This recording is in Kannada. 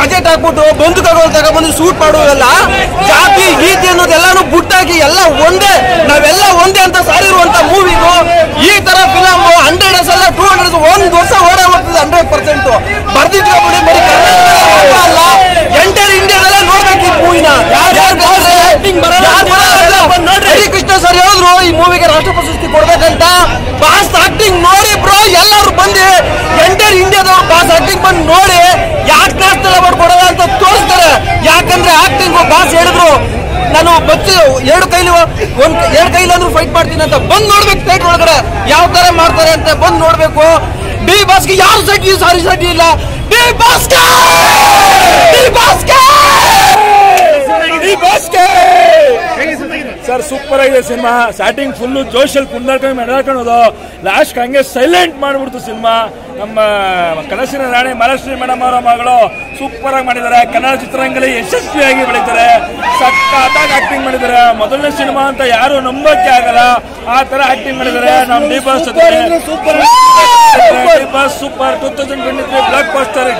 ಬಜೆಟ್ ಹಾಕ್ಬಿಟ್ಟು ತಗ ತಗೊಬಂದು ಸೂಟ್ ಮಾಡುವುದಲ್ಲ ಜಾತಿ ಗೀತಿ ಅನ್ನೋದೆಲ್ಲಾನು ಬುಟ್ಟಾಗಿ ಎಲ್ಲ ಒಂದೇ ನಾವೆಲ್ಲ ಒಂದೇ ಅಂತ ಸಾರಿರುವಂತ ಮೂವಿಗೂ ಈ ತರ ಫಿಲಮ್ ಹಂಡ್ರೆಡ್ ಅಲ್ಲ ಟೂ ಹಂಡ್ರೆಡ್ ಒಂದ್ ವರ್ಷ ಓಡೇ ಹೋಗ್ತದೆ ಹಂಡ್ರೆಡ್ ಪರ್ಸೆಂಟ್ ಬರ್ದಿಟ್ಕೊಬಿಡಿ ಬರೀ ಕರ್ನಾಟಕ ಅಲ್ಲ ಎಂಟರ್ ಇಂಡಿಯಾದಲ್ಲೇ ನೋಡ್ಬೇಕು ಈ ಮೂವಿನ ಕೃಷ್ಣ ಸರ್ ಹೇಳಿದ್ರು ಈ ಮೂವಿಗೆ ರಾಷ್ಟ್ರ ಪ್ರಶಸ್ತಿ ಕೊಡ್ಬೇಕಂತ ಬಾಸ್ ಆಕ್ಟಿಂಗ್ ನೋಡಿ ಬ್ರೋ ಎಲ್ಲರೂ ಬಂದು ಎಂಟರ್ ಇಂಡಿಯಾದ ಬಾಸ್ ಆಕ್ಟಿಂಗ್ ಬಂದು ನೋಡಿ ಯಾಕೆ ತೋರಿಸ್ತಾರೆ ಬಾಸ್ ಹೇಳಿದ್ರು, ನಾನು ಬಚ್ಚು ಎರಡು ಕೈಲಿ ಒಂದ್ ಎರಡು ಕೈಲಿ ಅಂದ್ರೂ ಫೈಟ್ ಮಾಡ್ತೀನಿ ಅಂತ ಬಂದ್ ನೋಡ್ಬೇಕು ಸೈಟ್ ಒಳಗಡೆ. ಯಾವ ತರ ಮಾಡ್ತಾರೆ ಅಂತ ಬಂದ್ ನೋಡ್ಬೇಕು. ಡಿ ಬಾಸ್ಗೆ ಯಾರು ಸೈಟ್ ಸಾರಿ ಸೈಟ್ ಇಲ್ಲ. ಡಿ ಬಾಸ್ಗೆ ಡಿ ಬಾಸ್ಗೆ ಡಿ ಬಾಸ್ಗೆ ಸರ್ ಸೂಪರ್ ಆಗಿದೆ ಸಿನಿಮಾ. ಸ್ಟಾರ್ಟಿಂಗ್ ಫುಲ್ ಜೋಶಲ್ಲಿ ಕುಂದಾಡ್ಕೊಂಡು ಮೆಡಾಡ್ಕೊಳೋದು ಲಾಸ್ಟ್ ಹಂಗೆ ಸೈಲೆಂಟ್ ಮಾಡ್ಬಿಡ್ತು ಸಿನಿಮಾ. ನಮ್ಮ ಕನಸಿನ ರಾಣಿ ಮಹಾಲಕ್ಷ್ಮಿ ಮೇಡಮ್ ಅವರ ಮಗಳು ಸೂಪರ್ ಆಗಿ ಮಾಡಿದ್ದಾರೆ. ಕನ್ನಡ ಚಿತ್ರರಂಗದಲ್ಲಿ ಯಶಸ್ವಿಯಾಗಿ ಬೆಳೀತಾರೆ. ಸಕ್ಕತ್ತಾಗಿ ಆಕ್ಟಿಂಗ್ ಮಾಡಿದ್ದಾರೆ. ಮೊದಲನೇ ಸಿನಿಮಾ ಅಂತ ಯಾರು ನಂಬಕ್ಕೆ ಆಗಲ್ಲ. ಆ ತರ ಆಕ್ಟಿಂಗ್ ಮಾಡಿದ್ದಾರೆ. ನಮ್ಮ Deepa's super two thousand twenty three blockbuster